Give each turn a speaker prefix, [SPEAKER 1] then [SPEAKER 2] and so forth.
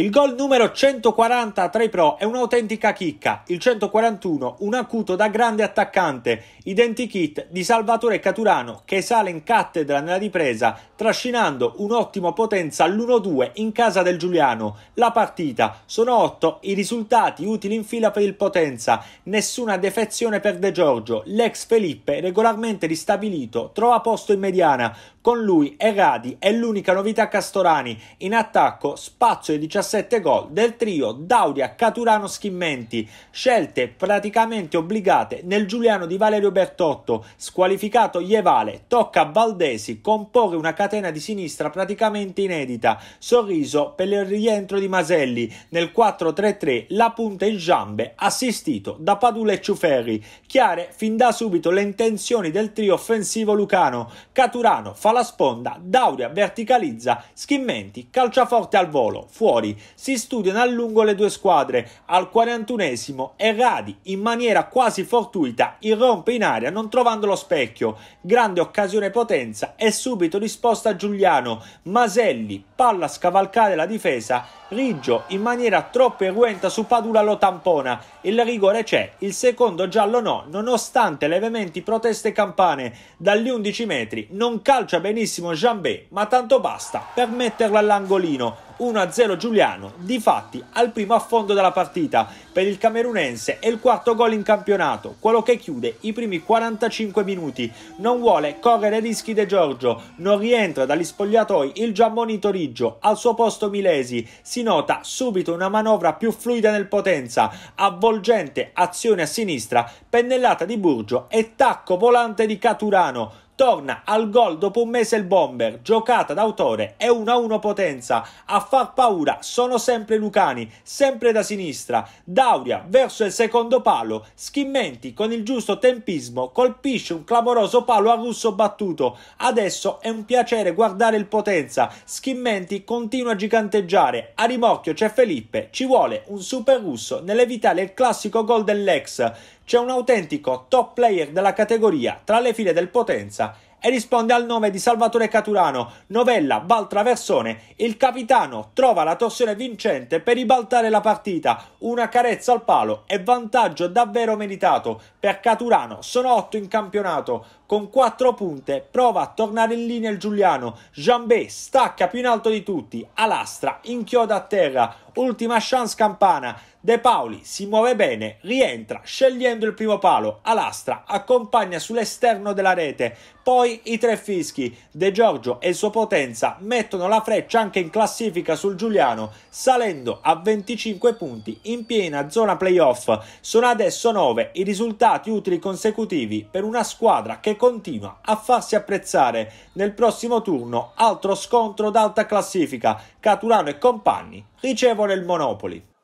[SPEAKER 1] Il gol numero 140 tra i pro è un'autentica chicca, il 141 un acuto da grande attaccante, identikit di Salvatore Caturano che sale in cattedra nella ripresa trascinando un'ottima potenza all'1-2 in casa del Giuliano. La partita. Sono 8 i risultati utili in fila per il Potenza, nessuna defezione per De Giorgio, l'ex Felippe regolarmente ristabilito trova posto in mediana, con lui Erradi è l'unica novità Castorani, in attacco spazio e 17 17 gol del trio Dauria, Caturano, Schimmenti, scelte praticamente obbligate nel Giuliano di Valerio Bertotto, squalificato Ievale, tocca a Valdesi comporre una catena di sinistra praticamente inedita, sorriso per il rientro di Maselli. Nel 4-3-3, la punta in gambe, assistito da Padula e Ciuferri, chiare fin da subito le intenzioni del trio offensivo lucano, Caturano fa la sponda, Dauria verticalizza, Schimmenti calcia forte al volo, fuori, si studiano a lungo le due squadre. Al 41esimo Erradi, in maniera quasi fortuita, irrompe in aria non trovando lo specchio. Grande occasione potenza e subito risposta Giuliano. Maselli, palla a scavalcare la difesa. Riggio in maniera troppo irruenta su Padula lo tampona. Il rigore c'è, il secondo giallo no, nonostante le veementi proteste campane. Dagli 11 metri non calcia benissimo Jambé, ma tanto basta per metterlo all'angolino. 1-0 Giuliano, difatti al primo affondo della partita per il camerunense è il quarto gol in campionato, quello che chiude i primi 45 minuti. Non vuole correre rischi De Giorgio, non rientra dagli spogliatoi il già monito Riggio, al suo posto Milesi, si nota subito una manovra più fluida nel potenza, avvolgente azione a sinistra, pennellata di Burgio e tacco volante di Caturano torna al gol dopo un mese il bomber, giocata d'autore e 1-1 potenza. A far paura sono sempre Lucani, sempre da sinistra. Dauria verso il secondo palo, Schimmenti con il giusto tempismo colpisce un clamoroso palo a russo battuto. Adesso è un piacere guardare il potenza. Schimmenti continua a giganteggiare. A rimorchio c'è Felippe, ci vuole un super russo nell'evitare il classico gol dell'ex c'è un autentico top player della categoria tra le file del Potenza e risponde al nome di Salvatore Caturano, novella Baltraversone. Il capitano trova la torsione vincente per ribaltare la partita, una carezza al palo e vantaggio davvero meritato per Caturano. Sono otto in campionato, con quattro punte prova a tornare in linea il Giuliano. Jambé stacca più in alto di tutti, Alastra inchioda a terra, ultima chance campana. De Pauli si muove bene, rientra scegliendo il primo palo, Alastra accompagna sull'esterno della rete, poi i tre fischi, De Giorgio e suo Potenza mettono la freccia anche in classifica sul Giuliano, salendo a 25 punti in piena zona playoff. Sono adesso 9 i risultati utili consecutivi per una squadra che continua a farsi apprezzare. Nel prossimo turno altro scontro d'alta classifica, Caturano e compagni ricevono il Monopoli.